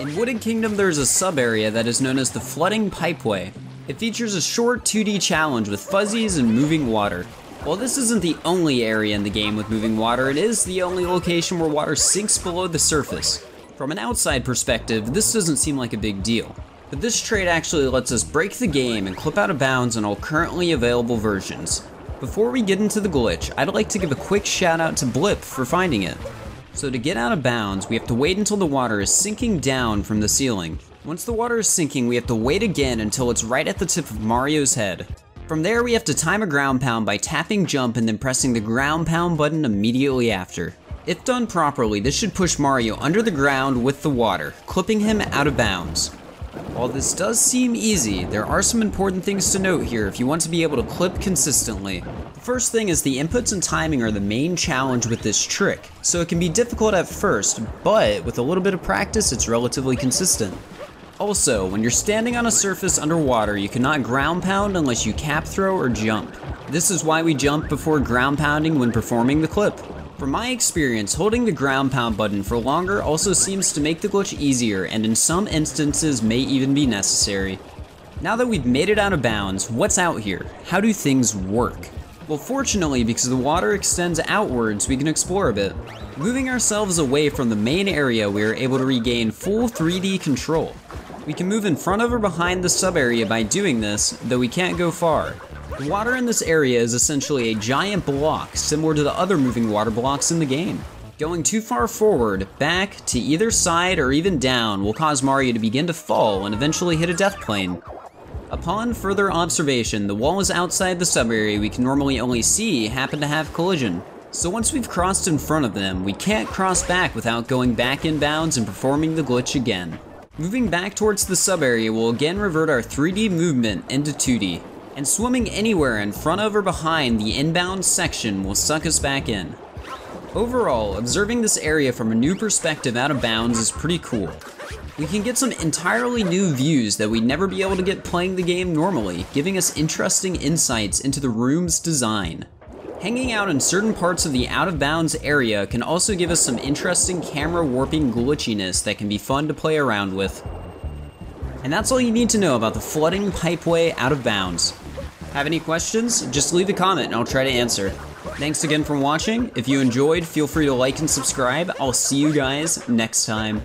In Wooded Kingdom, there is a sub-area that is known as the Flooding Pipeway. It features a short 2D challenge with fuzzies and moving water. While this isn't the only area in the game with moving water, it is the only location where water sinks below the surface. From an outside perspective, this doesn't seem like a big deal. But this trait actually lets us break the game and clip out of bounds on all currently available versions. Before we get into the glitch, I'd like to give a quick shout out to Blip for finding it. So to get out of bounds, we have to wait until the water is sinking down from the ceiling. Once the water is sinking, we have to wait again until it's right at the tip of Mario's head. From there, we have to time a ground pound by tapping jump and then pressing the ground pound button immediately after. If done properly, this should push Mario under the ground with the water, clipping him out of bounds. While this does seem easy, there are some important things to note here if you want to be able to clip consistently. First thing is the inputs and timing are the main challenge with this trick, so it can be difficult at first, but with a little bit of practice it's relatively consistent. Also, when you're standing on a surface underwater, you cannot ground pound unless you cap throw or jump. This is why we jump before ground pounding when performing the clip. From my experience, holding the ground pound button for longer also seems to make the glitch easier and in some instances may even be necessary. Now that we've made it out of bounds, what's out here? How do things work? Well fortunately, because the water extends outwards, we can explore a bit. Moving ourselves away from the main area, we are able to regain full 3D control. We can move in front of or behind the sub area by doing this, though we can't go far. The water in this area is essentially a giant block, similar to the other moving water blocks in the game. Going too far forward, back, to either side, or even down will cause Mario to begin to fall and eventually hit a death plane. Upon further observation, the walls outside the sub-area we can normally only see happen to have collision. So once we've crossed in front of them, we can't cross back without going back in bounds and performing the glitch again. Moving back towards the sub-area will again revert our 3D movement into 2D, and swimming anywhere in front of or behind the inbound section will suck us back in. Overall, observing this area from a new perspective out of bounds is pretty cool. We can get some entirely new views that we'd never be able to get playing the game normally, giving us interesting insights into the room's design. Hanging out in certain parts of the out of bounds area can also give us some interesting camera warping glitchiness that can be fun to play around with. And that's all you need to know about the flooding pipeway out of bounds. Have any questions? Just leave a comment and I'll try to answer. Thanks again for watching. If you enjoyed, feel free to like and subscribe. I'll see you guys next time.